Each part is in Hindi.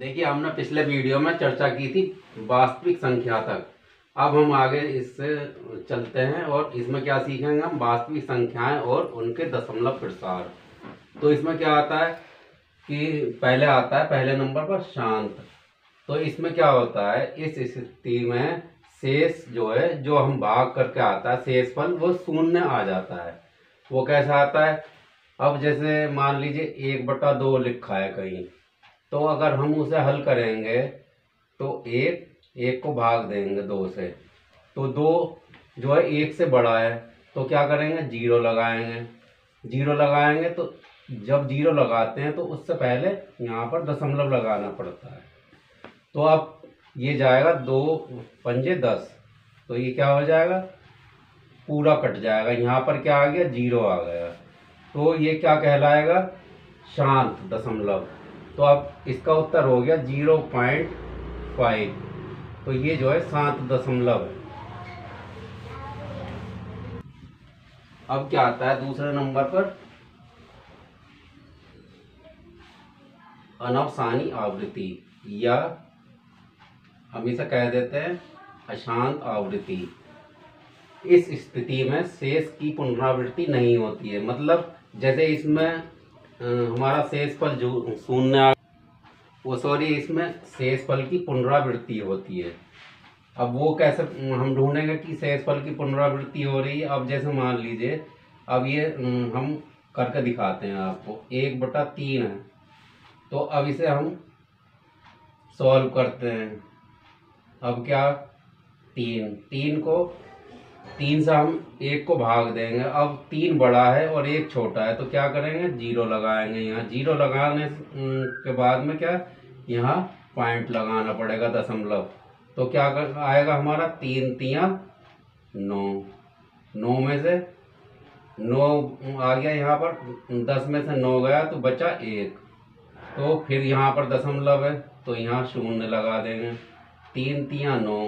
देखिए, हमने पिछले वीडियो में चर्चा की थी वास्तविक संख्या तक। अब हम आगे इससे चलते हैं और इसमें क्या सीखेंगे? हम वास्तविक संख्याएँ और उनके दशमलव प्रसार। तो इसमें क्या आता है कि पहले आता है, पहले नंबर पर शांत। तो इसमें क्या होता है? इस स्थिति में शेष जो है, जो हम भाग करके आता है शेष फल वो शून्य आ जाता है। वो कैसा आता है? अब जैसे मान लीजिए एक बटा दो लिखा है कहीं। तो अगर हम उसे हल करेंगे तो एक एक को भाग देंगे दो से। तो दो जो है एक से बड़ा है तो क्या करेंगे? ज़ीरो लगाएँगे। ज़ीरो लगाएँगे तो जब ज़ीरो लगाते हैं तो उससे पहले यहाँ पर दशमलव लगाना पड़ता है। तो अब ये जाएगा दो पंजे दस। तो ये क्या हो जाएगा? पूरा कट जाएगा। यहाँ पर क्या आ गया? ज़ीरो आ गया। तो ये क्या कहलाएगा? शांत दशमलव। तो अब इसका उत्तर हो गया ज़ीरो पॉइंट फाइव। तो ये जो है सात दशमलव है। अब क्या आता है दूसरे नंबर पर? अनवसानी आवृत्ति या हम इसे कह देते हैं अशांत आवृत्ति। इस स्थिति में शेष की पुनरावृत्ति नहीं होती है। मतलब जैसे इसमें हमारा शेष फल जो शून्य वो सॉरी इसमें शेष फल की पुनरावृत्ति होती है। अब वो कैसे हम ढूंढेंगे कि शेष फल की पुनरावृत्ति हो रही है। अब जैसे मान लीजिए, अब ये हम करके दिखाते हैं आपको। एक बटा तीन है। तो अब इसे हम सॉल्व करते हैं। अब क्या? तीन। तीन को तीन से हम एक को भाग देंगे। अब तीन बड़ा है और एक छोटा है तो क्या करेंगे? ज़ीरो लगाएँगे यहाँ। ज़ीरो लगाने के बाद में क्या? यहाँ पॉइंट लगाना पड़ेगा दशमलव। तो क्या कर, आएगा हमारा तीन तिया नौ। नौ में से नौ, आ गया यहाँ पर, दस में से नौ गया तो बचा एक। तो फिर यहाँ पर दशमलव है तो यहाँ शून्य लगा देंगे। तीन तिया नौ।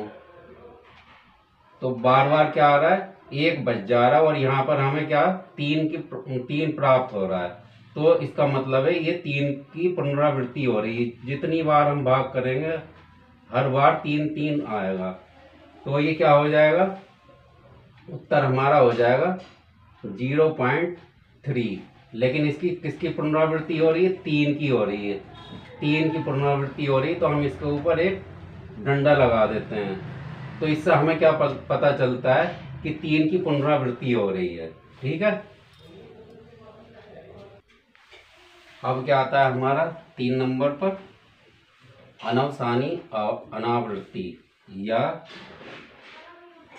तो बार बार क्या आ रहा है? एक बच जा रहा है और यहाँ पर हमें क्या? तीन की तीन प्राप्त हो रहा है। तो इसका मतलब है ये तीन की पुनरावृत्ति हो रही है। जितनी बार हम भाग करेंगे, हर बार तीन तीन आएगा। तो ये क्या हो जाएगा? उत्तर हमारा हो जाएगा ज़ीरो पॉइंट थ्री। लेकिन इसकी किसकी पुनरावृत्ति हो रही है? तीन की हो रही है। तीन की पुनरावृत्ति हो रही है तो हम इसके ऊपर एक डंडा लगा देते हैं। तो इससे हमें क्या पता चलता है कि तीन की पुनरावृत्ति हो रही है, ठीक है? अब क्या आता है हमारा? तीन नंबर पर अनवसानी और अनावृत्ति या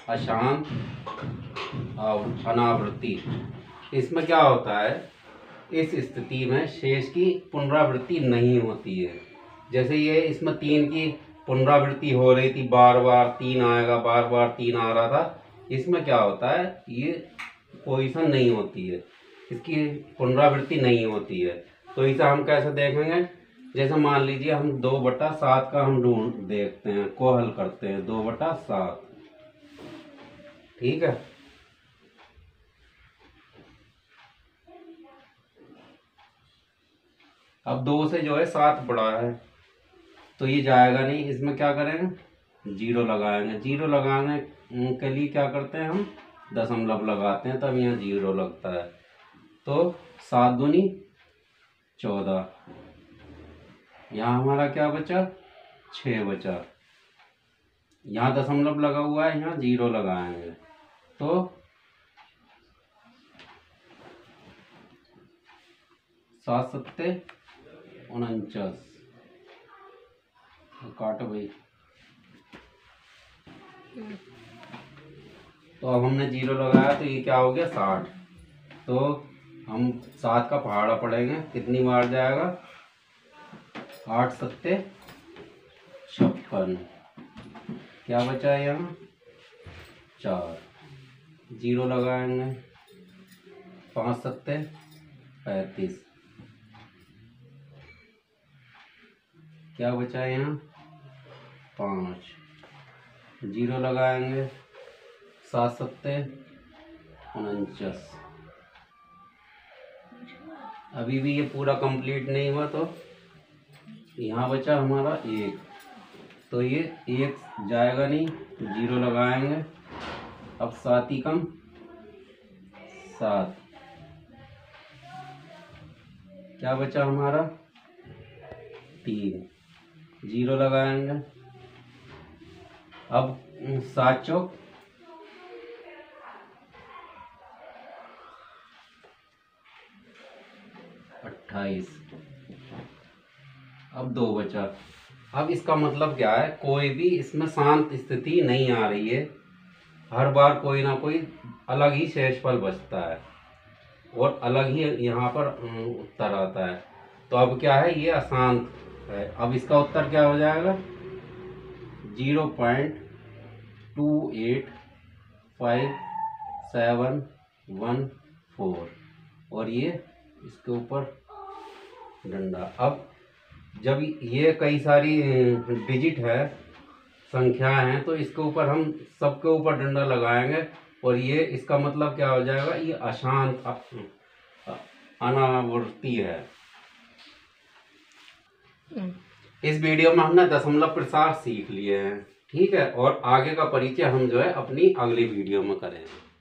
अशांत और अनावृत्ति। इसमें क्या होता है? इस स्थिति में शेष की पुनरावृत्ति नहीं होती है। जैसे ये इसमें तीन की पुनरावृत्ति हो रही थी बार बार, तीन आएगा, बार बार तीन आ रहा था। इसमें क्या होता है, ये पोजिशन नहीं होती है। इसकी पुनरावृत्ति नहीं होती है। तो इसे हम कैसे देखेंगे? जैसे मान लीजिए हम दो बटा सात का हम ढूंढ देखते हैं, को हल करते हैं, दो बटा सात। ठीक है? अब दो से जो है सात बड़ा है। तो ये जाएगा नहीं, इसमें क्या करेंगे? ज़ीरो लगाएँगे। ज़ीरो लगाने के लिए क्या करते हैं हम? दशमलव लगाते हैं, तब यहाँ ज़ीरो लगता है। तो सात दूनी चौदह। यहाँ हमारा क्या बचा? छ बचा। यहाँ दशमलव लगा हुआ है, यहाँ ज़ीरो लगाएँगे। तो सात सत्ते उनचास। काटो भाई। तो अब हमने ज़ीरो लगाया तो ये क्या हो गया? साठ। तो हम सात का पहाड़ा पड़ेंगे। कितनी बार जाएगा? आठ सत्ते छप्पन। क्या बचा है यहाँ? चार। ज़ीरो लगाएँगे। पाँच सत्ते पैंतीस। क्या बचा है यहाँ? पाँच। ज़ीरो लगाएँगे, सात सत्ते, उनचास। अभी भी ये पूरा कंप्लीट नहीं हुआ तो यहाँ बचा हमारा एक। तो ये एक जाएगा नहीं, ज़ीरो लगाएँगे। अब सात ही कम, सात। क्या बचा हमारा? तीन। ज़ीरो लगाएँगे अब सात चौक। अट्ठाईस। अब दो बचा। अब इसका मतलब क्या है? कोई भी इसमें शांत स्थिति नहीं आ रही है। हर बार कोई ना कोई अलग ही शेषफल बचता है और अलग ही यहाँ पर उत्तर आता है। तो अब क्या है? ये अशांत है। अब इसका उत्तर क्या हो जाएगा? Zero point two eight five seven one four और ये इसके ऊपर डंडा। अब जब ये कई सारी डिजिट है, संख्याएँ हैं तो इसके ऊपर हम सबके ऊपर डंडा लगाएँगे और ये इसका मतलब क्या हो जाएगा? ये अशांत अनावृत्ति है। इस वीडियो में हमने दशमलव प्रसार सीख लिए हैं, ठीक है? और आगे का परिचय हम जो है अपनी अगली वीडियो में करेंगे।